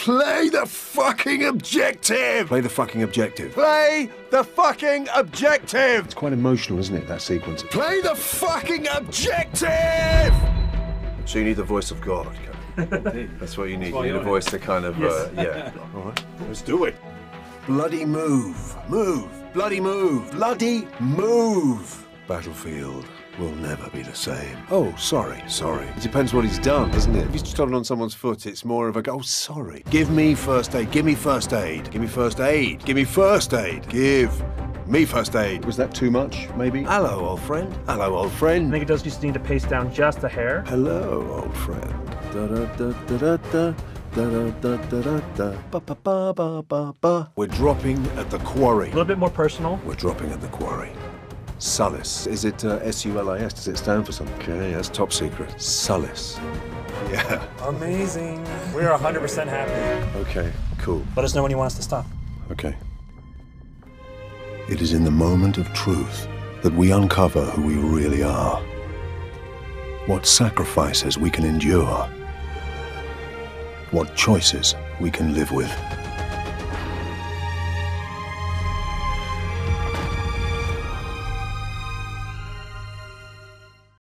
Play the fucking objective! Play the fucking objective. Play the fucking objective! It's quite emotional, isn't it, that sequence? Play the fucking objective! So you need the voice of God, Kevin. That's what you need. You need a voice to kind of, uh, yeah. All right, let's do it. Bloody move, move, bloody move, bloody move. Battlefield will never be the same. Oh, sorry, sorry. It depends what he's done, doesn't it? If he's stolen on someone's foot, it's more of a go, oh, sorry. Give me first aid, give me first aid, give me first aid, give me first aid, give me first aid. Was that too much, maybe? Hello, old friend. Hello, old I friend. think it does just need to pace down just a hair. Hello, old friend. Da da da da da da. Da da da ba ba ba. We're dropping at the quarry. A little bit more personal. We're dropping at the quarry. Sulis. Is it uh, S-U-L-I-S? Does it stand for something? Okay, that's top secret. Sulis. Yeah. Amazing. We're 100% happy. Okay, cool. Let us know when you want us to stop. Okay. It is in the moment of truth that we uncover who we really are. What sacrifices we can endure. What choices we can live with.